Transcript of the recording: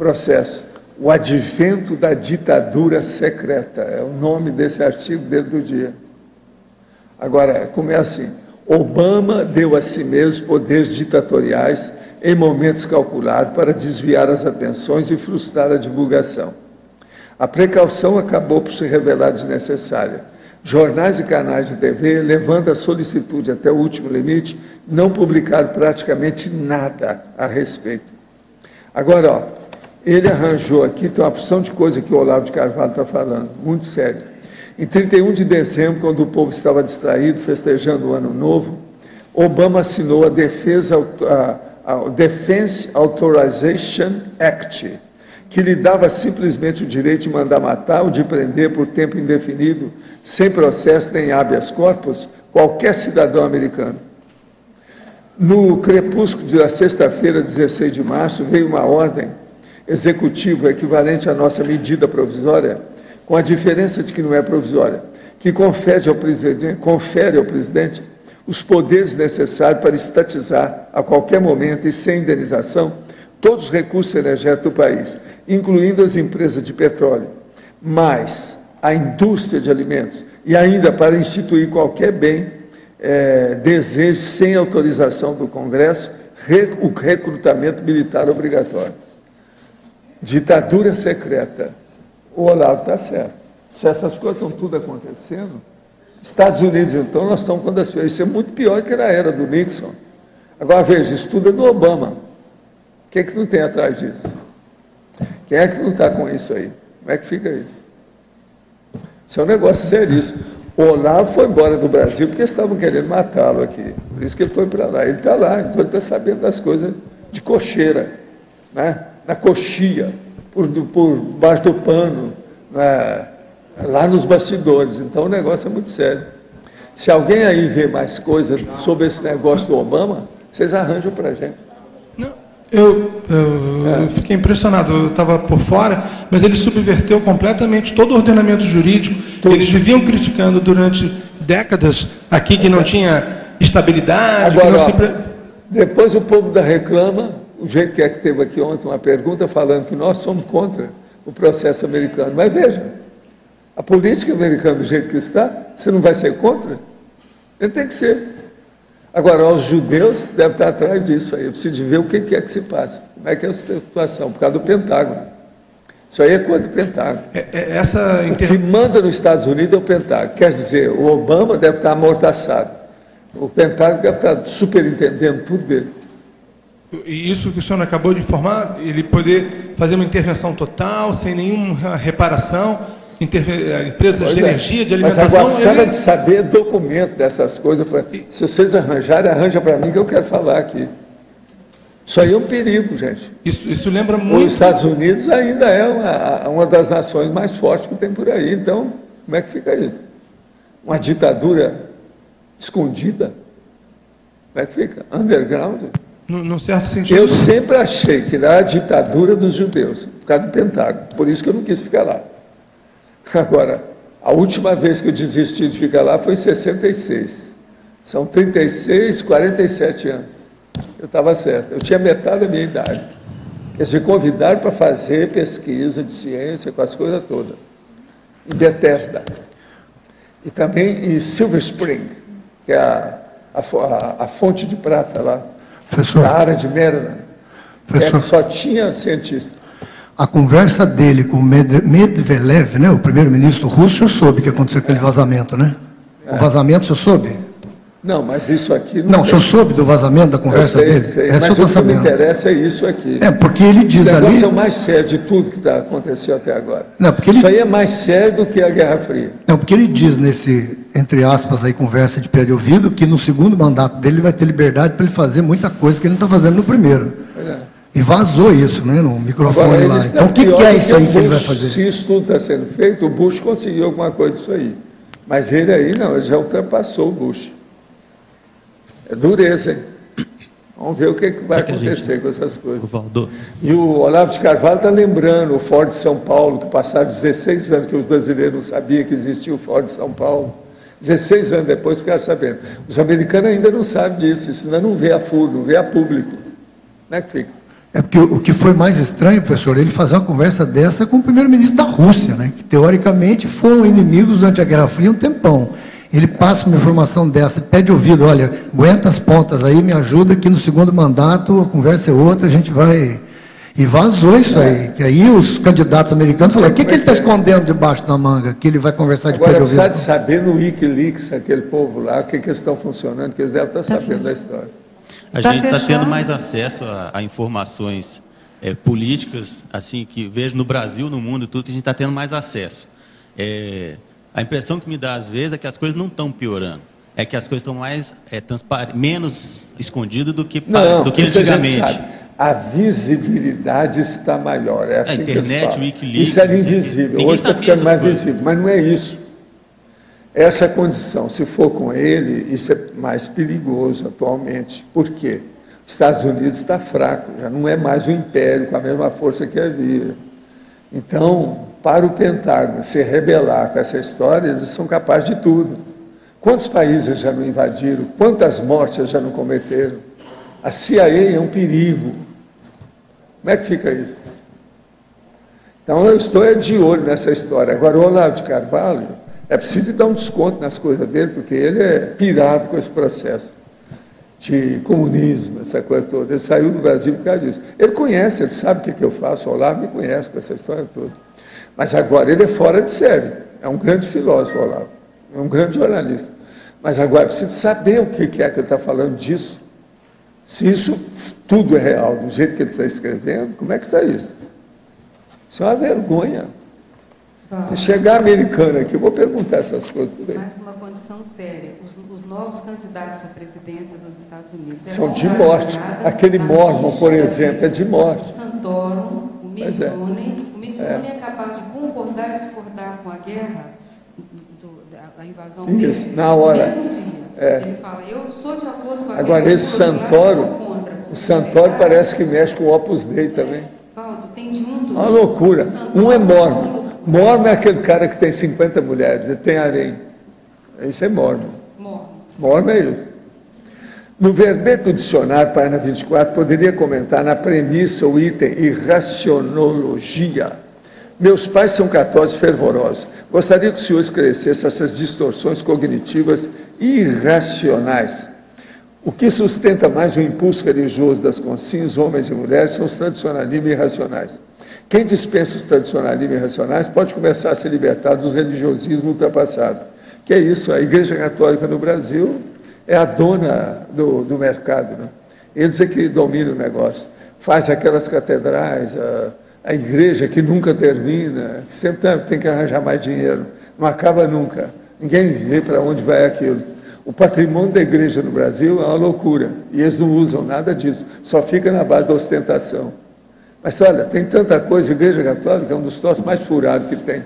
processo. O advento da ditadura secreta. É o nome desse artigo dentro do dia. Agora, como é assim? Obama deu a si mesmo poderes ditatoriais em momentos calculados para desviar as atenções e frustrar a divulgação. A precaução acabou por se revelar desnecessária. Jornais e canais de TV, levando a solicitude até o último limite, não publicaram praticamente nada a respeito. Agora, ó, ele arranjou aqui, tem uma opção de coisa que o Olavo de Carvalho está falando, muito sério. Em 31 de dezembro, quando o povo estava distraído, festejando o Ano Novo, Obama assinou a Defesa, a, a Defense Authorization Act, que lhe dava simplesmente o direito de mandar matar ou de prender por tempo indefinido, sem processo nem habeas corpus, qualquer cidadão americano. No crepúsculo da sexta-feira, 16 de março, veio uma ordem executiva equivalente à nossa medida provisória, com a diferença de que não é provisória, que confere ao presidente, confere ao presidente os poderes necessários para estatizar a qualquer momento e sem indenização todos os recursos energéticos do país, incluindo as empresas de petróleo, mais a indústria de alimentos, e ainda para instituir qualquer bem é, deseje, sem autorização do Congresso, o recrutamento militar obrigatório. Ditadura secreta. O Olavo está certo. Se essas coisas estão tudo acontecendo, Estados Unidos, então, nós estamos quando as Isso é muito pior que na era do Nixon. Agora, veja, estuda do Obama. O que é que não tem atrás disso? Quem é que não está com isso aí? Como é que fica isso? Isso é um negócio seríssimo. O Olavo foi embora do Brasil porque estavam querendo matá-lo aqui. Por isso que ele foi para lá. Ele está lá, então ele está sabendo das coisas de cocheira, né? Na coxia, por, por baixo do pano, né? lá nos bastidores. Então o negócio é muito sério. Se alguém aí vê mais coisas sobre esse negócio do Obama, vocês arranjam para a gente. Não, eu, eu, é. fiquei impressionado, eu estava por fora, mas ele subverteu completamente todo o ordenamento jurídico. Tudo. Eles viviam criticando durante décadas aqui que não tinha estabilidade. Agora, se... depois o povo da reclama, o jeito que é que teve aqui ontem uma pergunta falando que nós somos contra o processo americano. Mas veja, a política americana do jeito que está, você não vai ser contra? Ele tem que ser. Agora, os judeus devem estar atrás disso aí. Eu preciso de ver o que é que se passa. Como é que é a situação, por causa do Pentágono. Isso aí é coisa do Pentágono. É, é, essa. O que manda nos Estados Unidos é o Pentágono. Quer dizer, o Obama deve estar amortaçado. O Pentágono deve estar superintendendo tudo dele. E isso que o senhor acabou de informar, ele poder fazer uma intervenção total, sem nenhuma reparação, eh, empresas pois de é. energia, de alimentação. Mas agora, ele... de saber documento dessas coisas. Pra... Se vocês arranjarem, arranja para mim que eu quero falar aqui. Isso aí é um perigo, gente. Isso, isso lembra muito. Os Estados Unidos ainda é uma, uma das nações mais fortes que tem por aí. Então, como é que fica isso? Uma ditadura escondida? Como é que fica? Underground? No, certo sentido. Eu sempre achei que era a ditadura dos judeus, por causa do Pentágono. Por isso que eu não quis ficar lá. Agora, a última vez que eu desisti de ficar lá foi em 66. São 36, 47 anos. Eu estava certo. Eu tinha metade da minha idade. Eles me convidaram para fazer pesquisa de ciência com as coisas todas. Em Bethesda. E também em Silver Spring, que é a, a, a fonte de prata lá. Professor. Na área de Maryland. É, só tinha cientista a conversa dele com Medvedev, né, o primeiro-ministro russo, eu soube que aconteceu aquele vazamento, né? O vazamento, o senhor soube? Não, mas isso aqui não. Não, o senhor soube do vazamento da conversa sei, dele? Sei, é mas o que me interessa é isso aqui. É, porque ele diz Esse ali. Isso é o mais sério de tudo que está acontecendo até agora. Não, porque isso ele... aí é mais sério do que a Guerra Fria. Não, porque ele diz nesse, entre aspas, aí, conversa de pé de ouvido, que no segundo mandato dele ele vai ter liberdade para ele fazer muita coisa que ele não está fazendo no primeiro. É. E vazou isso, né, no microfone Agora, lá. Então, o que, que, é isso aí que ele vai fazer? Se isso tudo está sendo feito, o Bush conseguiu alguma coisa disso aí. Mas ele aí não, ele já ultrapassou o Bush. É dureza, hein? Vamos ver o que, que vai acontecer gente... com essas coisas. E o Olavo de Carvalho está lembrando o Ford de São Paulo, que passaram 16 anos que os brasileiros não sabiam que existia o Ford de São Paulo. 16 anos depois ficaram sabendo. Os americanos ainda não sabem disso, isso ainda não vê a fundo, não vê a público. Como é que fica? É porque o que foi mais estranho, professor, ele fazer uma conversa dessa com o primeiro-ministro da Rússia, né, que teoricamente foram inimigos durante a Guerra Fria um tempão. Ele passa uma informação dessa, pede ouvido, olha, aguenta as pontas aí, me ajuda que no segundo mandato a conversa é outra, a gente vai. E vazou isso é. aí. Que aí os candidatos americanos falaram, o que, que ele está escondendo debaixo da manga? Que ele vai conversar de Agora, ouvido. de saber no Wikileaks, aquele povo lá, o que, que eles estão funcionando, que eles devem estar tá sabendo da história. A tá gente está tendo mais acesso a, a informações é, políticas, assim, que vejo no Brasil, no mundo, tudo que a gente está tendo mais acesso. É, a impressão que me dá às vezes é que as coisas não estão piorando. É que as coisas estão mais é, menos escondidas do que, não, do que antigamente. A, visibilidade está maior. É assim a internet, o Wikileaks. Isso era invisível. Hoje está ficando mais coisas. visível. Mas não é isso. Essa é a condição. Se for com ele, isso é mais perigoso atualmente. Por quê? Os Estados Unidos está fraco, já não é mais um império com a mesma força que havia. Então, para o Pentágono se rebelar com essa história, eles são capazes de tudo. Quantos países já não invadiram? Quantas mortes já não cometeram? A CIA é um perigo. Como é que fica isso? Então eu estou de olho nessa história. Agora, o Olavo de Carvalho, é preciso dar um desconto nas coisas dele, porque ele é pirado com esse processo de comunismo, essa coisa toda. Ele saiu do Brasil por causa disso. Ele conhece, ele sabe o que, que eu faço. O Olavo me conhece com essa história toda. Mas agora ele é fora de série. É um grande filósofo, Olavo. É um grande jornalista. Mas agora precisa saber o que é que ele está falando disso. Se isso tudo é real, do jeito que ele está escrevendo, como é que está isso? Isso é uma vergonha. Se chegar americano aqui, eu vou perguntar essas coisas tudo aí. Mais uma condição séria. Os, os novos candidatos à presidência dos Estados Unidos. É São de morte. Aquele Mormon, por exemplo, é de morte. Santorum, o Mitt Romney. O Mitt Romney é. é capaz de concordar e discordar com a guerra, do, da, invasão Isso, dele, na hora. Mesmo. É. Ele fala, eu sou de acordo com a Agora, esse Santoro, o Santoro parece que mexe com o Opus Dei também. Paulo, tem de um Uma loucura. Um é mormon. Mormon é aquele cara que tem 50 mulheres, tem harém. Isso é mormon. Mormon é isso. No verbete do dicionário, página 24, poderia comentar na premissa o item irracionologia meus pais são católicos fervorosos. Gostaria que o senhor esclarecesse essas distorções cognitivas irracionais. O que sustenta mais o impulso religioso das consciências, homens e mulheres, são os tradicionalismos irracionais. Quem dispensa os tradicionalismos irracionais pode começar a se libertar dos religiosismos ultrapassados. Que é isso, a Igreja Católica no Brasil é a dona do, do mercado. Né? Eles é que dominam o negócio. Faz aquelas catedrais, a, a igreja que nunca termina, que sempre tem que arranjar mais dinheiro, não acaba nunca. Ninguém vê para onde vai aquilo. O patrimônio da igreja no Brasil é uma loucura, e eles não usam nada disso, só fica na base da ostentação. Mas olha, tem tanta coisa, a igreja católica é um dos troços mais furados que tem.